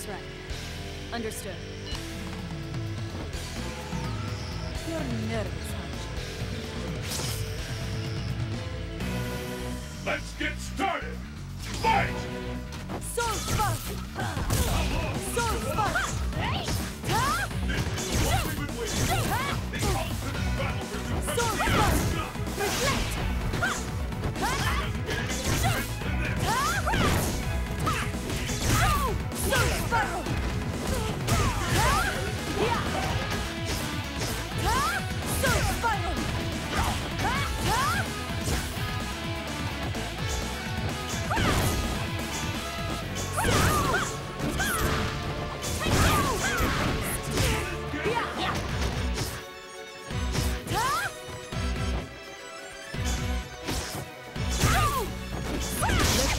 That's right. Understood. You're nervous, aren't Let's get started! Fight! you? Soul Spark! Soul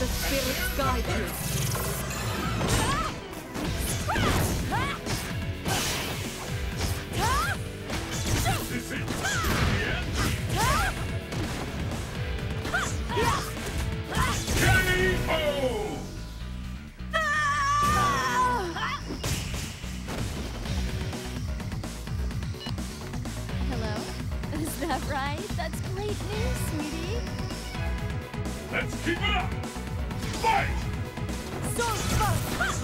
the spirits guide you. This is the end! K.O. Hello? Is that right? That's great news, sweetie. Let's keep it up! Fight! Soul uh, Spark!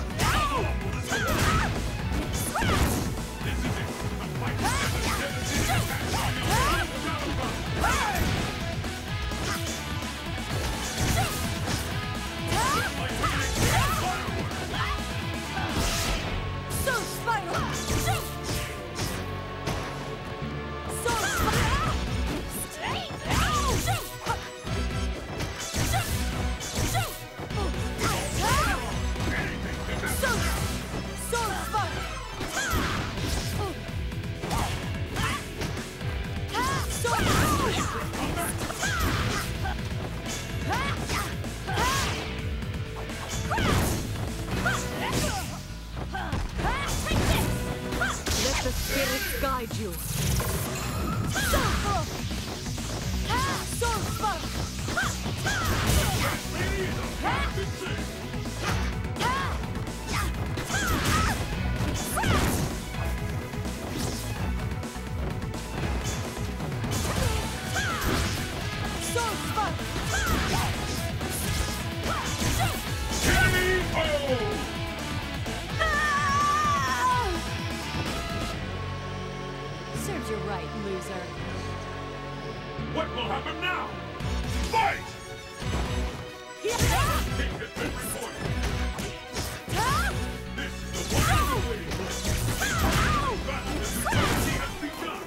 You. Serves you right, loser. What will happen now? Fight! King has. This is the one we've been waiting for. Battle with humanity has begun.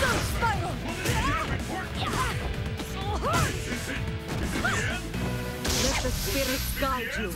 Soul Spiral! Will it report? This is it. Is it the end? Let the spirits guide you.